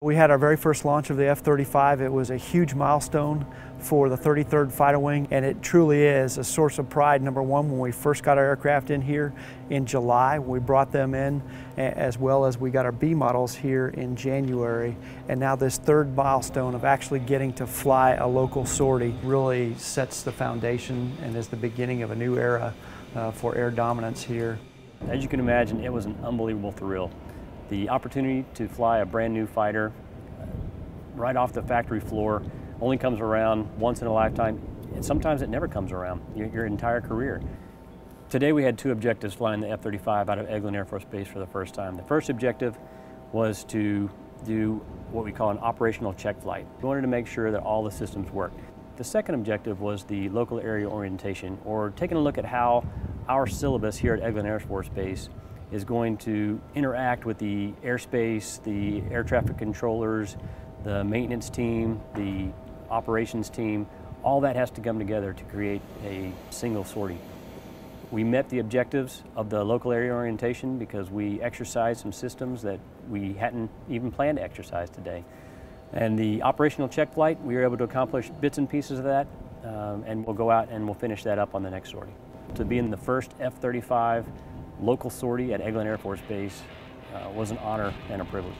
We had our very first launch of the F-35. It was a huge milestone for the 33rd Fighter Wing, and it truly is a source of pride. Number one, when we first got our aircraft in here in July, we brought them in, as well as we got our B models here in January. And now this third milestone of actually getting to fly a local sortie really sets the foundation and is the beginning of a new era uh, for air dominance here. As you can imagine, it was an unbelievable thrill. The opportunity to fly a brand new fighter uh, right off the factory floor only comes around once in a lifetime, and sometimes it never comes around your, your entire career. Today we had two objectives flying the F-35 out of Eglin Air Force Base for the first time. The first objective was to do what we call an operational check flight. We wanted to make sure that all the systems worked. The second objective was the local area orientation, or taking a look at how our syllabus here at Eglin Air Force Base is going to interact with the airspace, the air traffic controllers, the maintenance team, the operations team, all that has to come together to create a single sortie. We met the objectives of the local area orientation because we exercised some systems that we hadn't even planned to exercise today. And the operational check flight, we were able to accomplish bits and pieces of that, um, and we'll go out and we'll finish that up on the next sortie. To be in the first F-35 local sortie at Eglin Air Force Base uh, was an honor and a privilege.